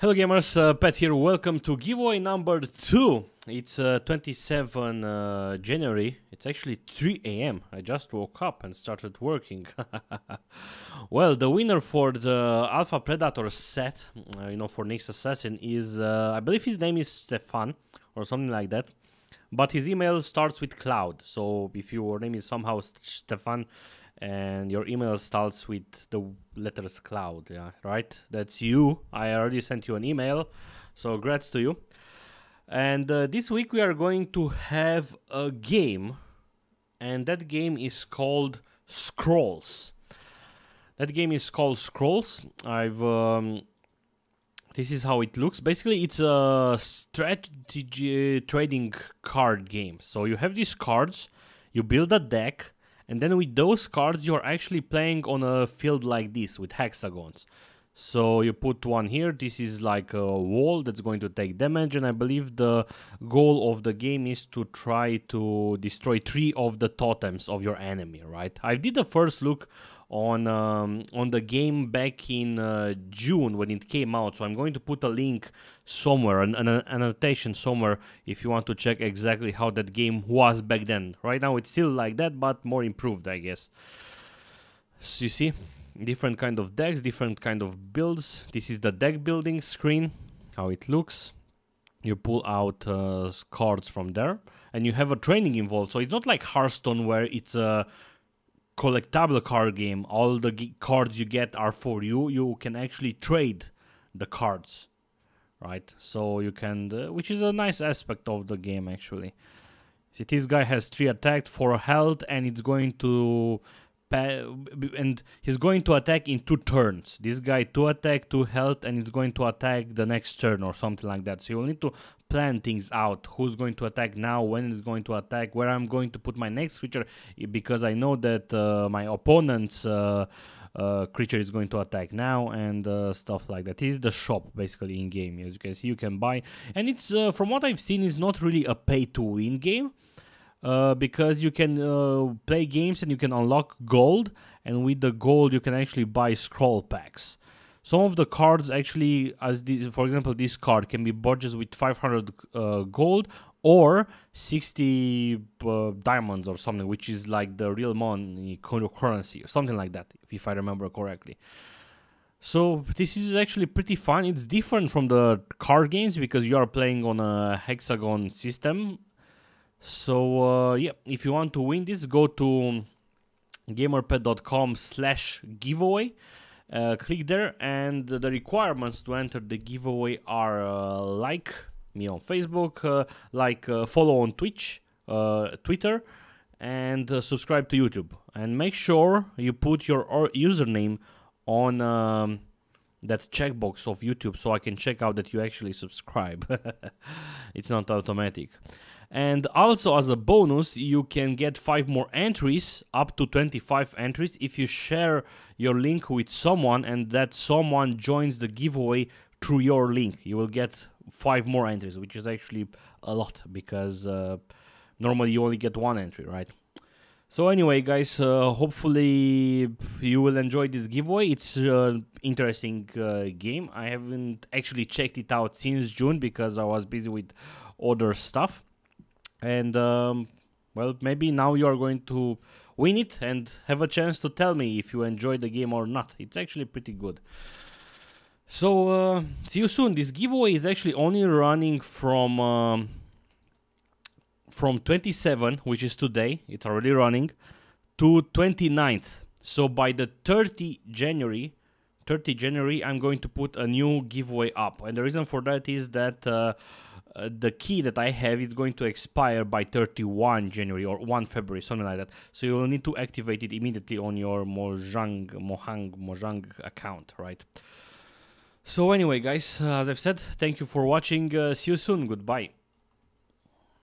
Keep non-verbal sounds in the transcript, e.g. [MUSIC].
Hello gamers, uh, Pat here. Welcome to giveaway number 2. It's uh, 27 uh, January. It's actually 3 a.m. I just woke up and started working. [LAUGHS] well, the winner for the Alpha Predator set, uh, you know, for Nyx Assassin is, uh, I believe his name is Stefan or something like that. But his email starts with Cloud. So if your name is somehow Stefan, and your email starts with the letters cloud yeah right? That's you. I already sent you an email so congrats to you. And uh, this week we are going to have a game and that game is called scrolls. That game is called scrolls. I've um, this is how it looks. Basically it's a strategy trading card game. So you have these cards you build a deck and then with those cards, you're actually playing on a field like this with hexagons. So you put one here, this is like a wall that's going to take damage and I believe the goal of the game is to try to destroy three of the totems of your enemy, right? I did a first look on um, on the game back in uh, June when it came out. So I'm going to put a link somewhere, an, an, annotation somewhere, if you want to check exactly how that game was back then. Right now it's still like that, but more improved, I guess. So you see, different kind of decks, different kind of builds. This is the deck building screen, how it looks. You pull out uh, cards from there, and you have a training involved. So it's not like Hearthstone where it's a collectible card game. All the cards you get are for you. You can actually trade the cards, right? So you can, uh, which is a nice aspect of the game actually. See, this guy has three attack, four health, and it's going to and he's going to attack in two turns. This guy two attack, two health, and he's going to attack the next turn or something like that. So you'll need to plan things out. Who's going to attack now? When is going to attack? Where I'm going to put my next creature? Because I know that uh, my opponent's uh, uh, creature is going to attack now and uh, stuff like that. This is the shop basically in game. As you can see, you can buy, and it's uh, from what I've seen, is not really a pay to win game uh, because you can uh, play games and you can unlock gold, and with the gold you can actually buy scroll packs. Some of the cards actually, as this, for example, this card can be purchased with 500 uh, gold or 60 uh, diamonds or something, which is like the real money currency or something like that, if I remember correctly. So this is actually pretty fun. It's different from the card games because you are playing on a hexagon system so uh, yeah, if you want to win this, go to gamerpet.com slash giveaway. Uh, click there and the requirements to enter the giveaway are uh, like me on Facebook, uh, like uh, follow on Twitch, uh, Twitter, and subscribe to YouTube. And make sure you put your username on um, that checkbox of YouTube so I can check out that you actually subscribe. [LAUGHS] it's not automatic. And also as a bonus, you can get 5 more entries, up to 25 entries, if you share your link with someone and that someone joins the giveaway through your link. You will get 5 more entries, which is actually a lot because uh, normally you only get one entry, right? So anyway, guys, uh, hopefully you will enjoy this giveaway. It's an interesting uh, game. I haven't actually checked it out since June because I was busy with other stuff and um, well maybe now you are going to win it and have a chance to tell me if you enjoyed the game or not it's actually pretty good so uh, see you soon this giveaway is actually only running from um, from 27 which is today it's already running to 29th so by the 30 january 30 january i'm going to put a new giveaway up and the reason for that is that uh, uh, the key that I have is going to expire by 31 January or 1 February, something like that. So you will need to activate it immediately on your Mojang, Mohang, Mojang account, right? So anyway, guys, uh, as I've said, thank you for watching. Uh, see you soon. Goodbye.